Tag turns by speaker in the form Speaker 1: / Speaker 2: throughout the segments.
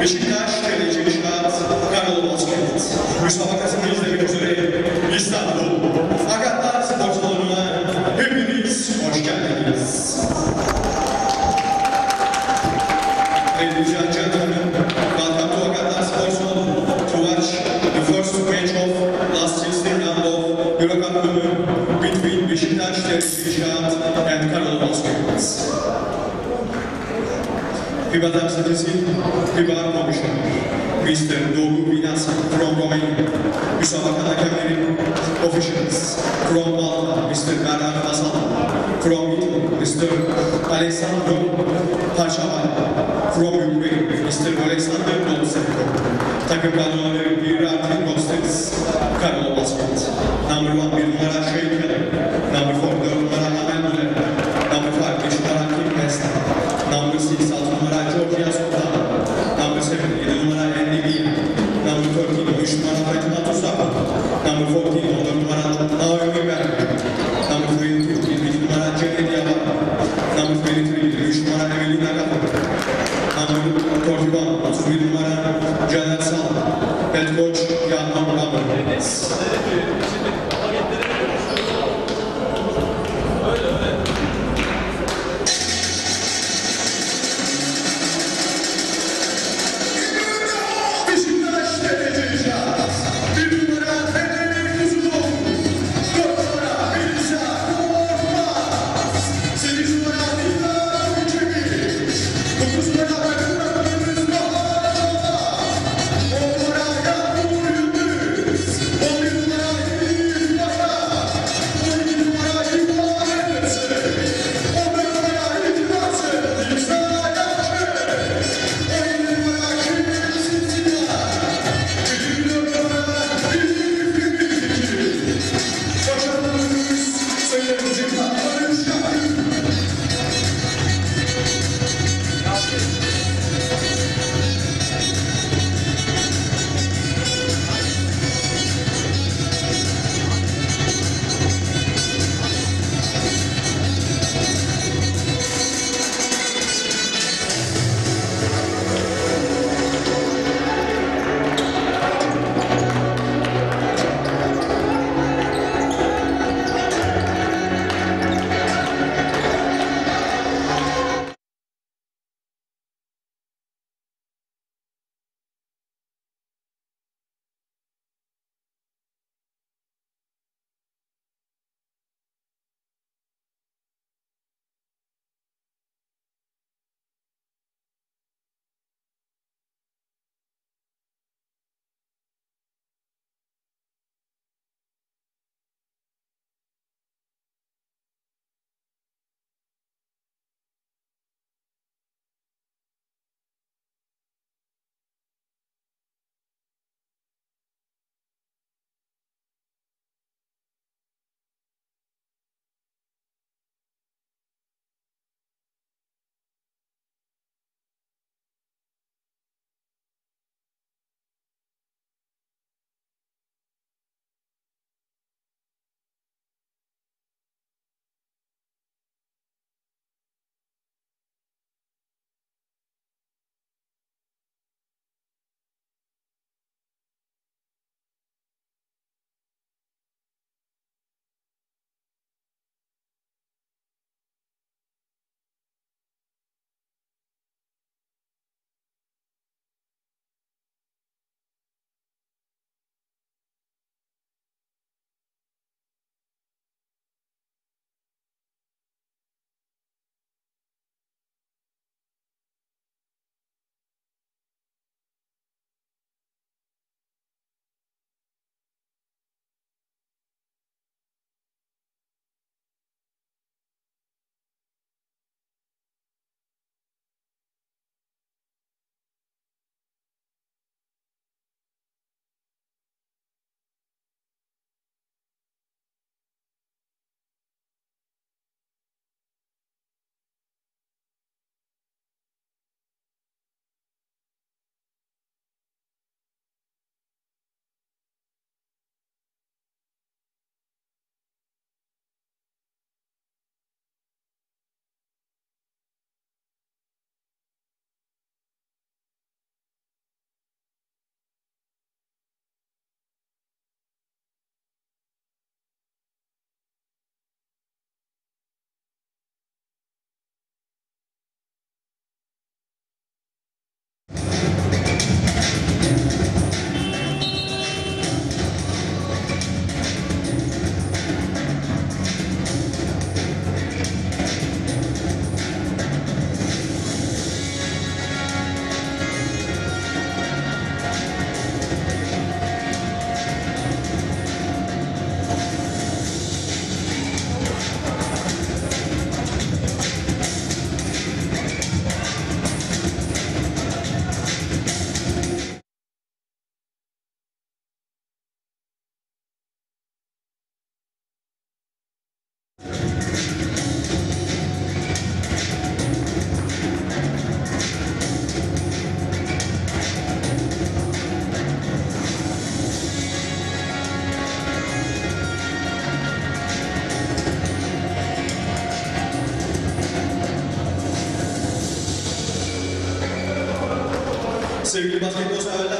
Speaker 1: Beşiktaş Kalecilik'ten Karol Moskowitz. Mustafa Kasım'ın izlediği üzere İstanbul. Fakat Hübadarsadesi Hübar Komuşan, Mr. Dogu Binasa from Romania, Müsabaka Hakemleri Officials from Malta, Mr. Bernard Hasan, from Italy, Mr. Alessandro Paşaval, from Ukraine, Mr. Alexander Dolsenko, takım kadroları seguir bajando tabla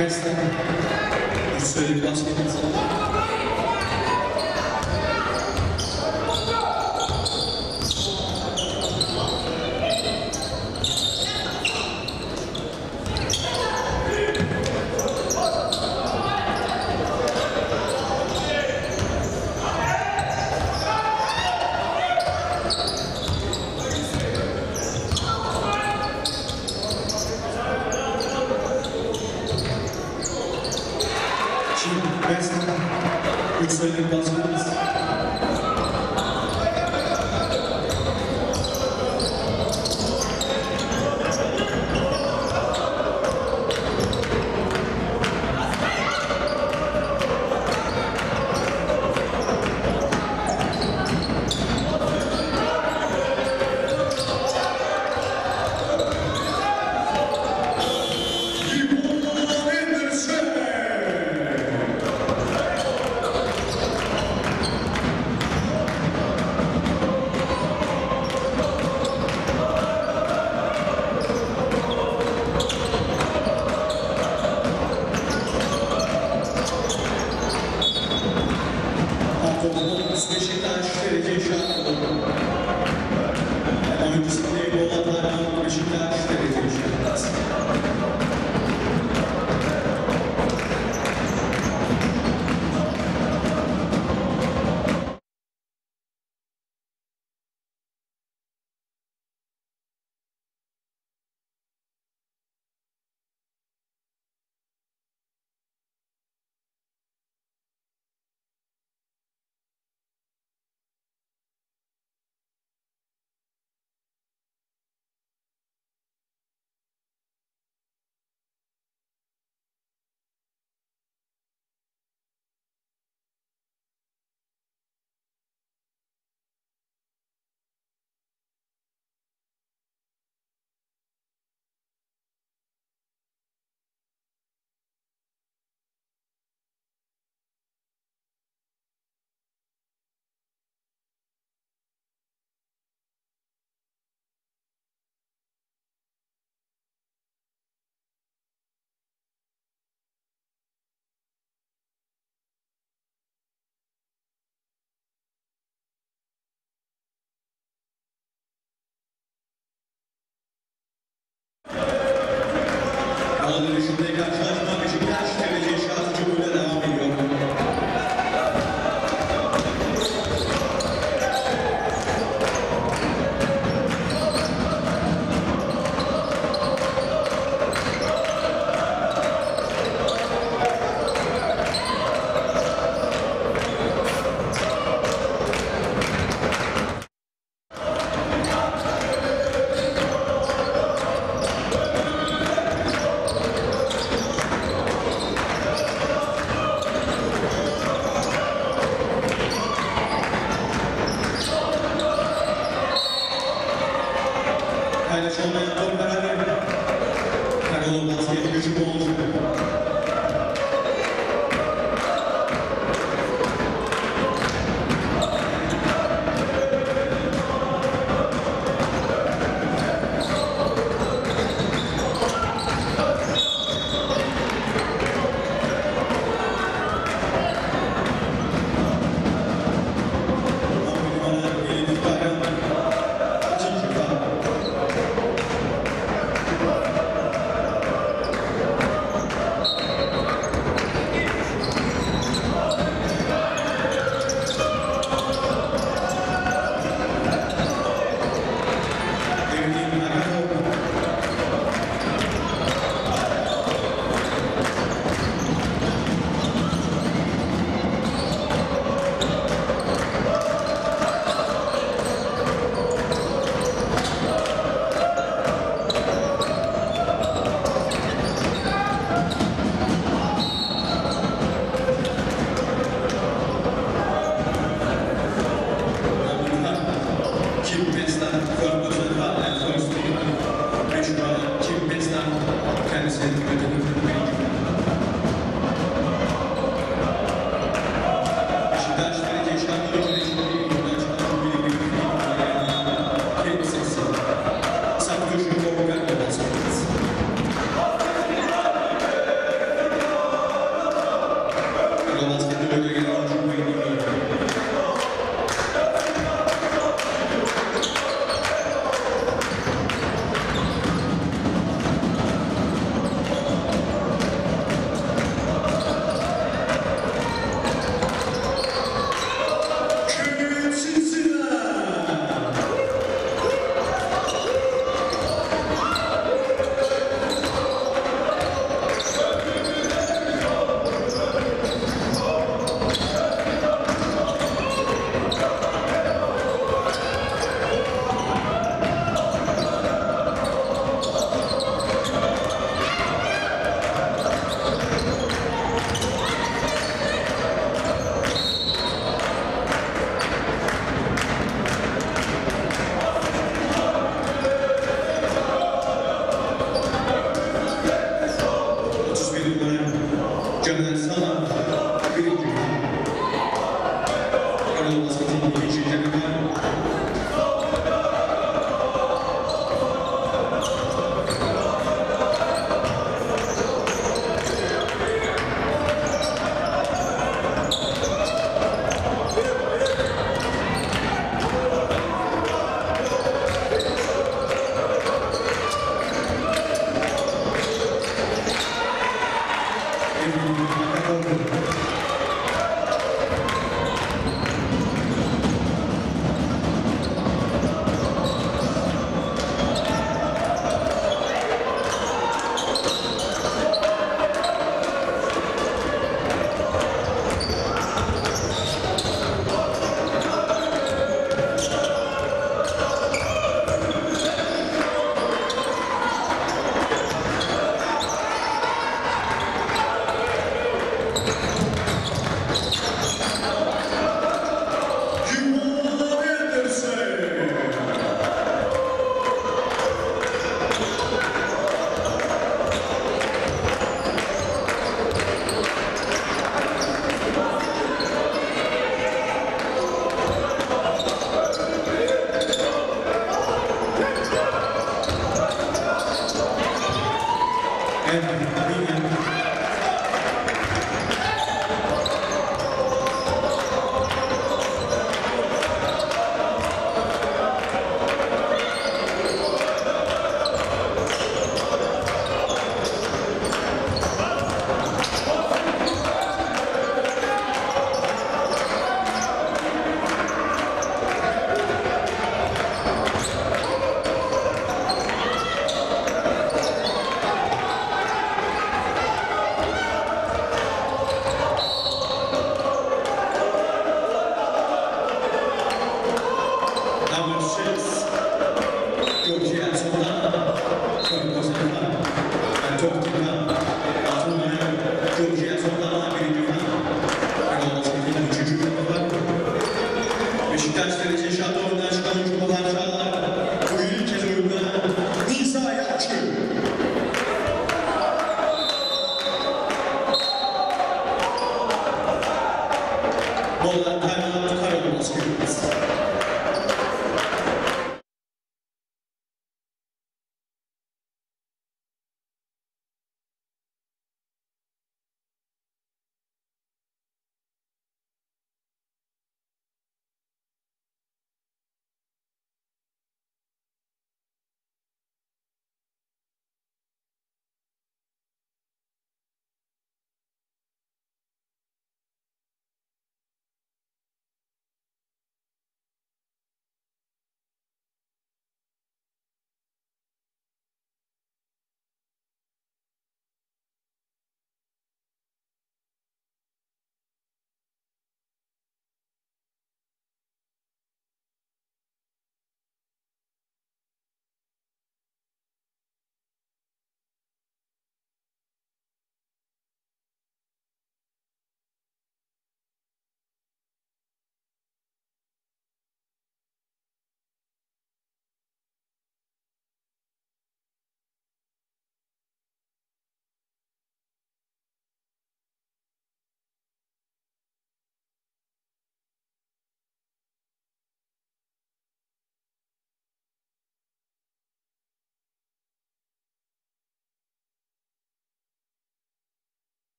Speaker 1: Christen. It's really possible.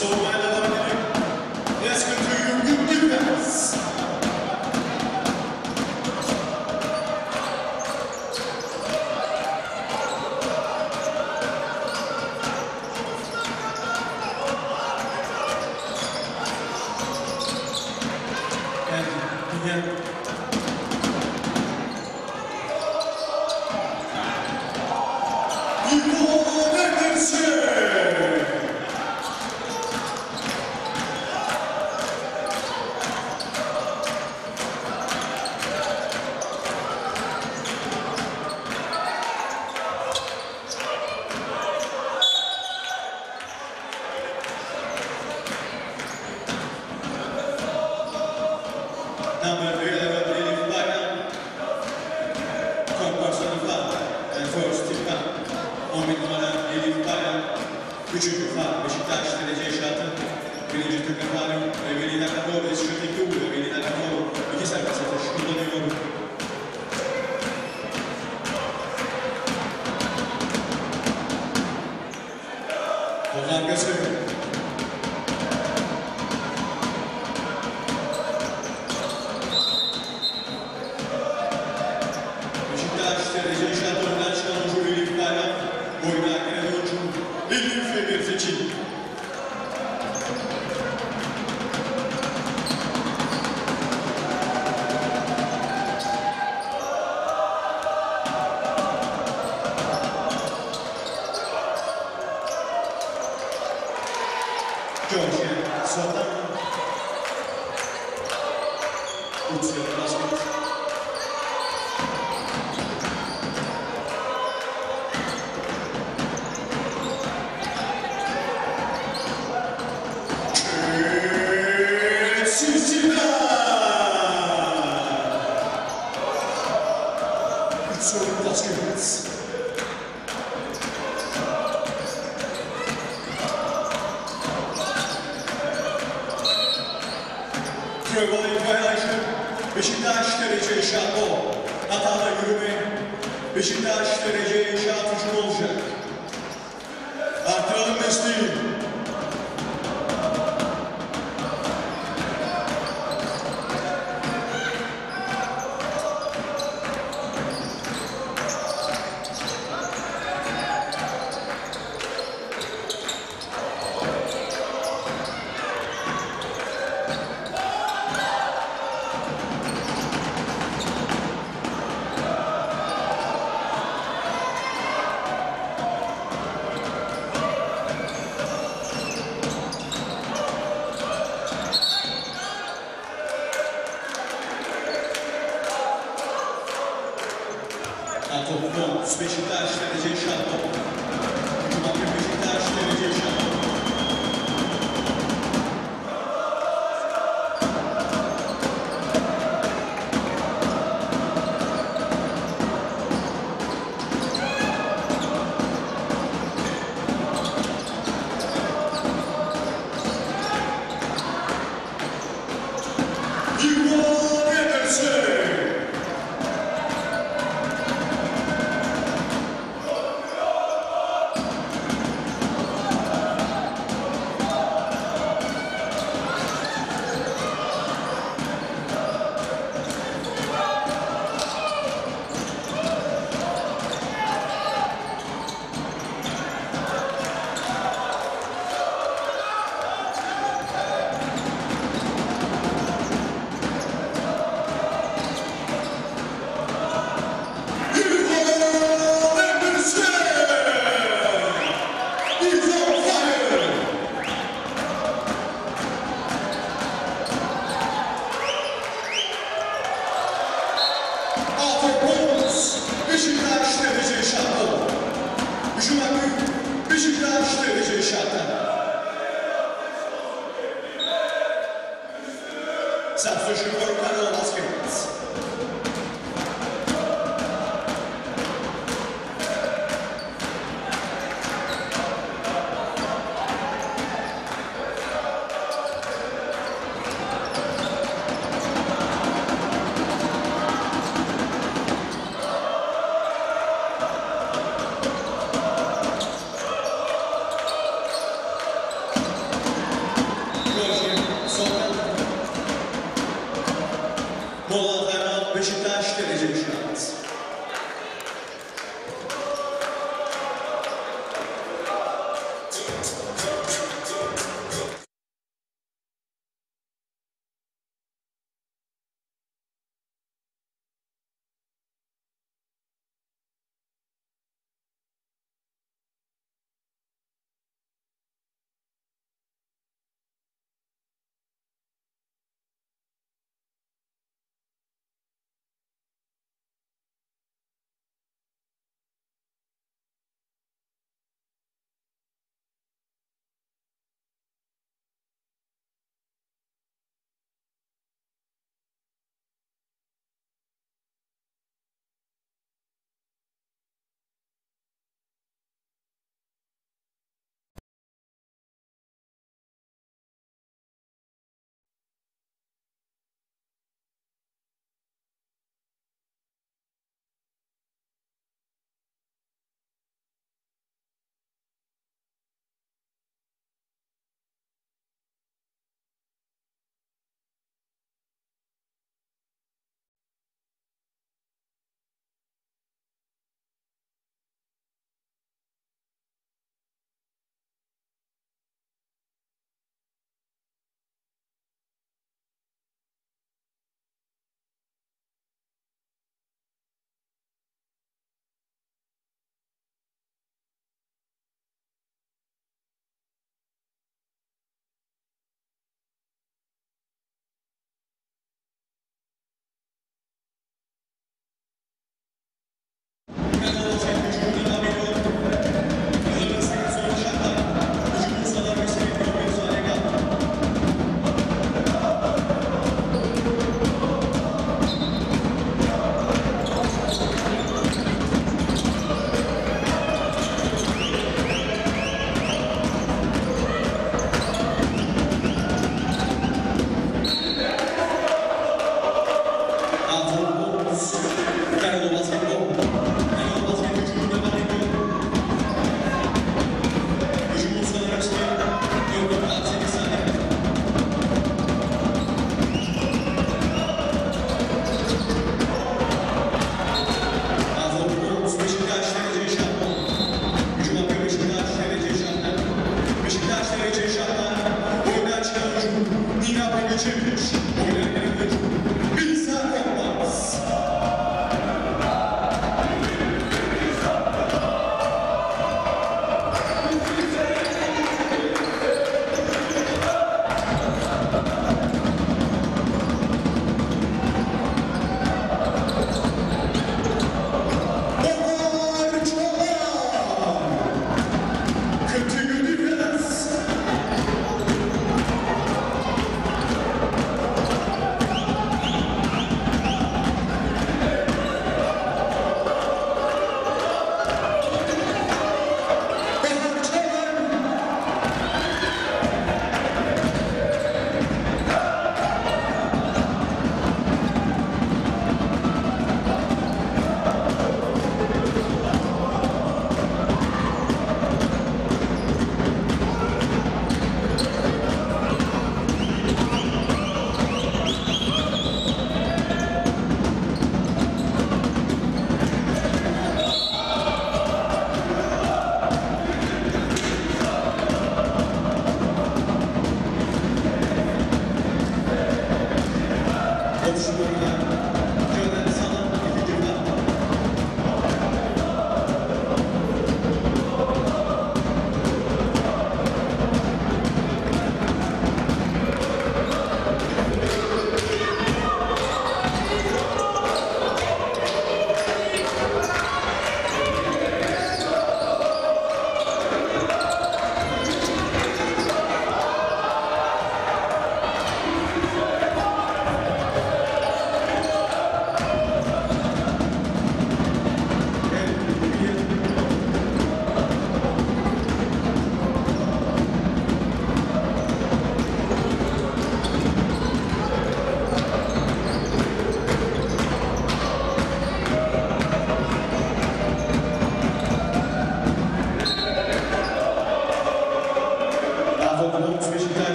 Speaker 1: so.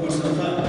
Speaker 1: Mustafa,